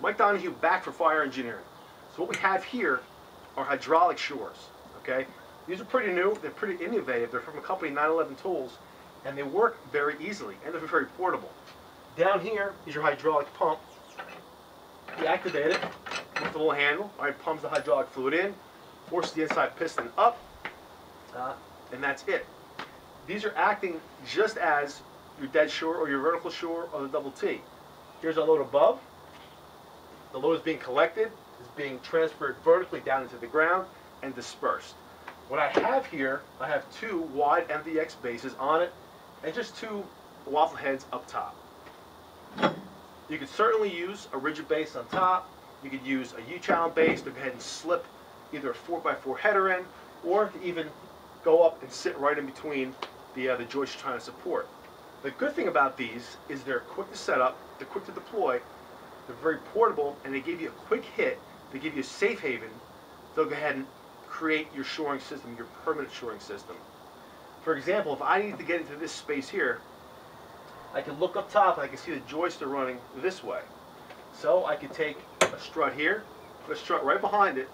Mike Donahue back for fire engineering. So what we have here are hydraulic shores, okay? These are pretty new, they're pretty innovative, they're from a company 911 Tools, and they work very easily, and they're very portable. Down here is your hydraulic pump. You activate it with the little handle, all right, pumps the hydraulic fluid in, forces the inside piston up, and that's it. These are acting just as your dead shore or your vertical shore or the double T. Here's our load above. The load is being collected, is being transferred vertically down into the ground and dispersed. What I have here, I have two wide MVX bases on it and just two waffle heads up top. You could certainly use a rigid base on top. You could use a U-channel base to go ahead and slip either a 4x4 header in or even go up and sit right in between the, uh, the joist you're trying to support. The good thing about these is they're quick to set up, they're quick to deploy, they're very portable, and they give you a quick hit. They give you a safe haven. They'll go ahead and create your shoring system, your permanent shoring system. For example, if I need to get into this space here, I can look up top and I can see the joists are running this way. So I can take a strut here, put a strut right behind it,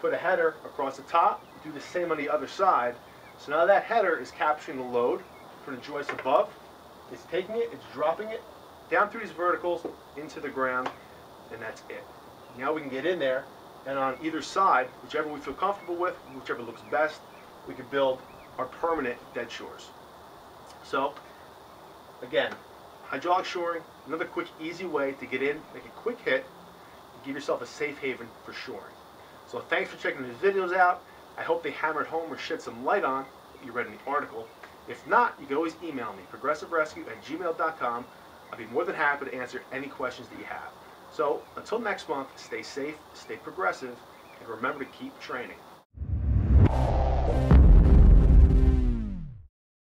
put a header across the top, do the same on the other side. So now that header is capturing the load from the joist above. It's taking it, it's dropping it down through these verticals into the ground, and that's it. Now we can get in there, and on either side, whichever we feel comfortable with, whichever looks best, we can build our permanent dead shores. So, again, hydraulic shoring, another quick, easy way to get in, make a quick hit, give yourself a safe haven for shoring. So thanks for checking these videos out. I hope they hammered home or shed some light on what you read in the article. If not, you can always email me, progressiverescue at gmail.com. I'd be more than happy to answer any questions that you have. So until next month, stay safe, stay progressive, and remember to keep training.